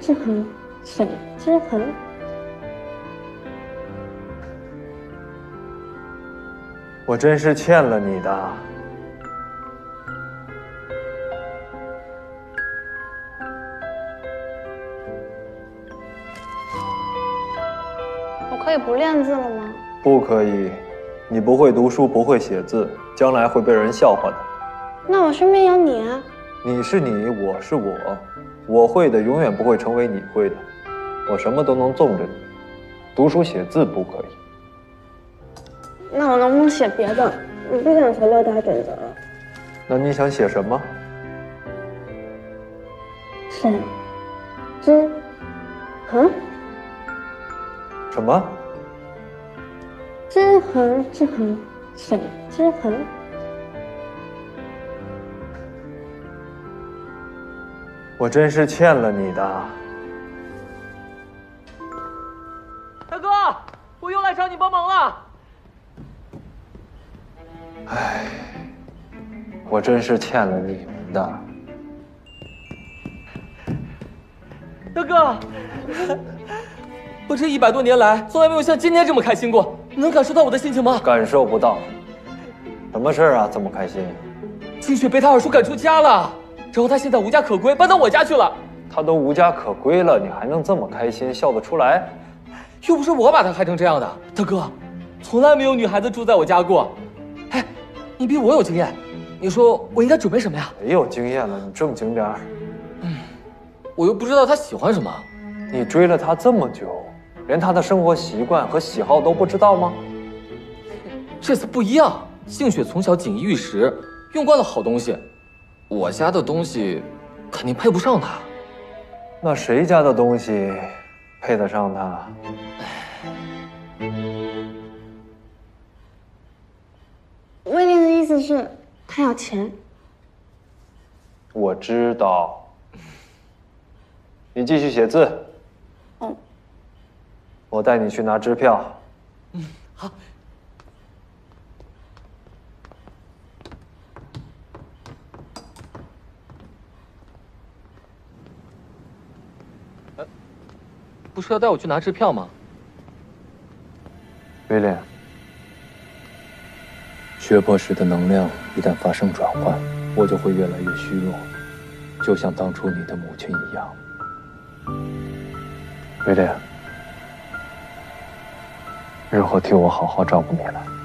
之恒，水之恒。我真是欠了你的。我可以不练字了吗？不可以，你不会读书，不会写字，将来会被人笑话的。那我身边有你啊。你是你，我是我，我会的永远不会成为你会的。我什么都能纵着你，读书写字不可以。那我能不能写别的？我不想写六大准则了。那你想写什么？水之恒。什么？之恒之恒，水之恒。我真是欠了你的。大哥，我又来找你帮忙了。唉，我真是欠了你们的。大哥，我这一百多年来从来没有像今天这么开心过，你能感受到我的心情吗？感受不到。什么事儿啊？这么开心？清雪被他二叔赶出家了。然后他现在无家可归，搬到我家去了。他都无家可归了，你还能这么开心，笑得出来？又不是我把他害成这样的，大哥，从来没有女孩子住在我家过。哎，你比我有经验，你说我应该准备什么呀？没有经验了，你正经点儿。嗯，我又不知道他喜欢什么。你追了他这么久，连他的生活习惯和喜好都不知道吗？这次不一样，杏雪从小锦衣玉食，用惯了好东西。我家的东西肯定配不上他，那谁家的东西配得上他？威廉的意思是，他要钱。我知道。你继续写字。嗯。我带你去拿支票。嗯，好。不是要带我去拿支票吗？威廉，血泊石的能量一旦发生转换，我就会越来越虚弱，就像当初你的母亲一样。威廉，日后替我好好照顾你了。